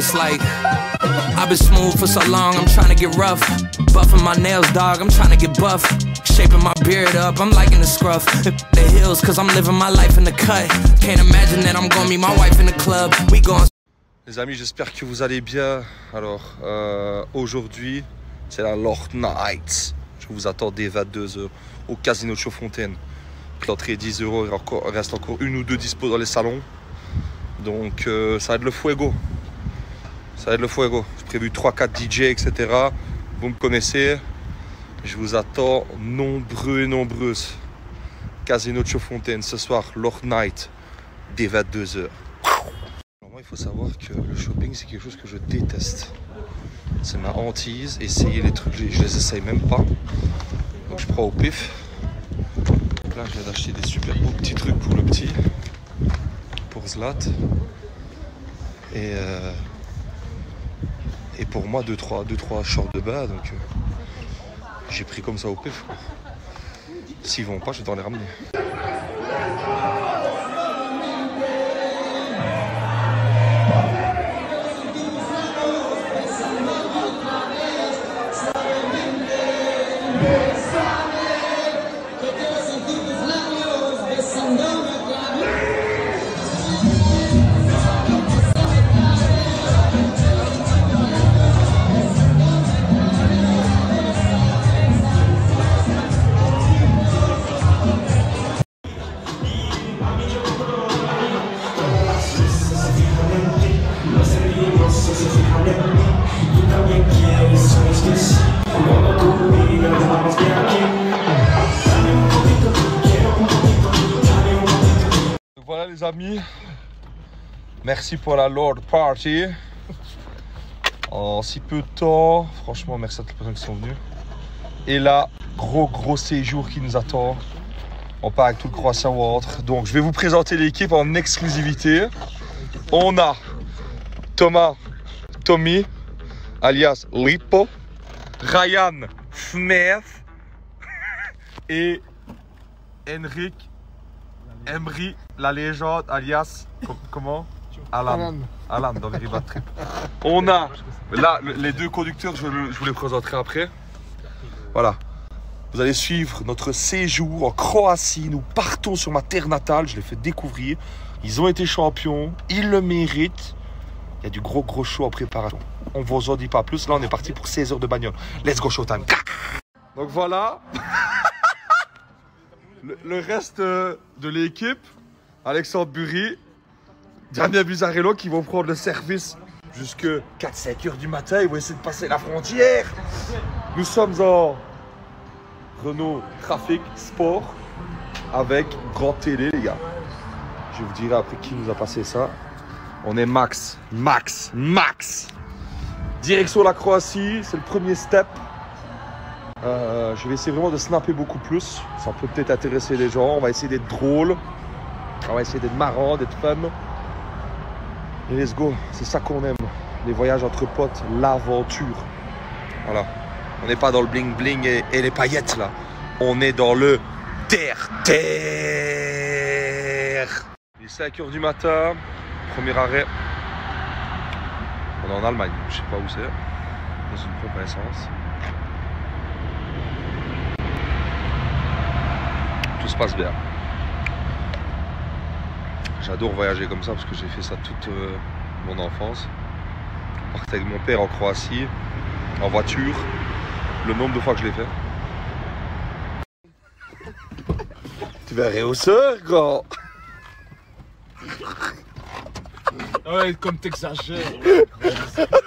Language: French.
It's like I've been smooth for so long, I'm trying to get rough. Buffing my nails, dog, I'm trying to get buff. Shaping my beard up, I'm liking the scruff. The hills, cause I'm living my life in the cut. Can't imagine that I'm gonna meet my wife in the club. We going Les amis, j'espère que vous allez bien. Alors, euh, aujourd'hui, c'est la Lord Night. Je vous attends dès 22h au Casino de Chaudfontaine. L'entrée est 10 euros, il reste encore une ou deux dispo dans les salons. Donc, euh, ça va être le fuego. Ça va être le fuego. J'ai prévu 3-4 DJ, etc. Vous me connaissez. Je vous attends nombreux et nombreuses. Casino de Chaudfontaine ce soir, Lord Night, dès 22h. Alors moi, il faut savoir que le shopping, c'est quelque chose que je déteste. C'est ma hantise. Essayer les trucs, je, les essaye même pas. Donc je prends au pif. Là, je viens d'acheter des super beaux petits trucs pour le petit. Pour Zlat. Et, euh, et pour moi, 2-3 deux, trois, deux, trois shorts de bas. Euh, j'ai pris comme ça au pif. S'ils vont pas, je dois les ramener. Amis. Merci pour la Lord Party. En si peu de temps, franchement, merci à toutes les personnes qui sont venues. Et là, gros gros séjour qui nous attend. On part avec tout le croissant au ventre. Donc, je vais vous présenter l'équipe en exclusivité. On a Thomas, Tommy, alias Lipo, Ryan Smith et Henrik Emery, la légende, alias, co- comment? Alan. Alan dans les Ribat Trip. On a là le- les deux conducteurs, je, le- je vous les présenterai après. Voilà. Vous allez suivre notre séjour en Croatie. Nous partons sur ma terre natale. Je les fais découvrir. Ils ont été champions. Ils le méritent. Il y a du gros gros show en préparation. On vous en dit pas plus. Là, on est parti pour 16 heures de bagnole. Let's go showtime. Donc voilà. Le, reste euh, de l'équipe, Alexandre Burry, Damien Bizarello qui vont prendre le service jusque 4-5 heures du matin. Ils vont essayer de passer la frontière. Nous sommes en Renault Trafic Sport avec Grand Télé, les gars. Je vous dirai après qui nous a passé ça. On est max, max, max. Direction la Croatie, c'est le premier step. Euh, je vais essayer vraiment de snapper beaucoup plus. Ça peut peut-être intéresser les gens. On va essayer d'être drôle. On va essayer d'être marrant, d'être fun. Et let's go. C'est ça qu'on aime. Les voyages entre potes, l'aventure. Voilà. On n'est pas dans le bling bling et, les paillettes là. On est dans le terre terre. Il est 5 heures du matin. Premier arrêt. On est en Allemagne. Je sais pas où c'est. Dans une pompe essence. Tout se passe bien. J'adore voyager comme ça parce que j'ai fait ça toute euh, mon enfance. Je partais avec mon père en Croatie, en voiture. Le nombre de fois que je l'ai fait. Tu vas réhausseur, grand Ouais, comme t'exagères.